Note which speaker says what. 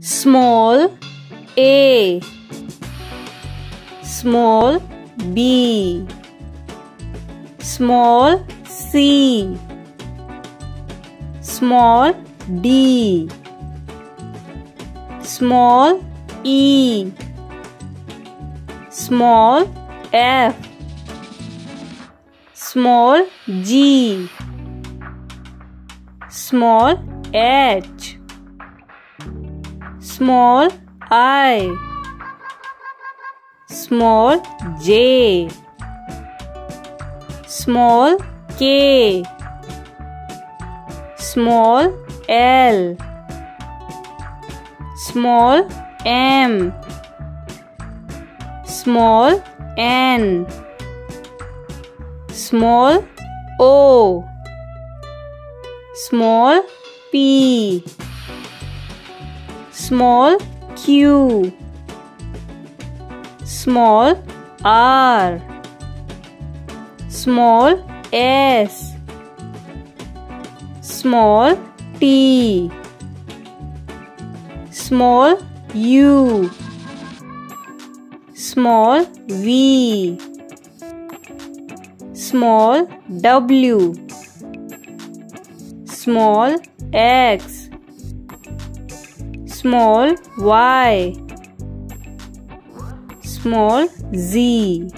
Speaker 1: small a small b small c small d small e small f small g small h small i small j small k small l small m small n small o small p small q small r small s small t small u small v small w small x small y. Small z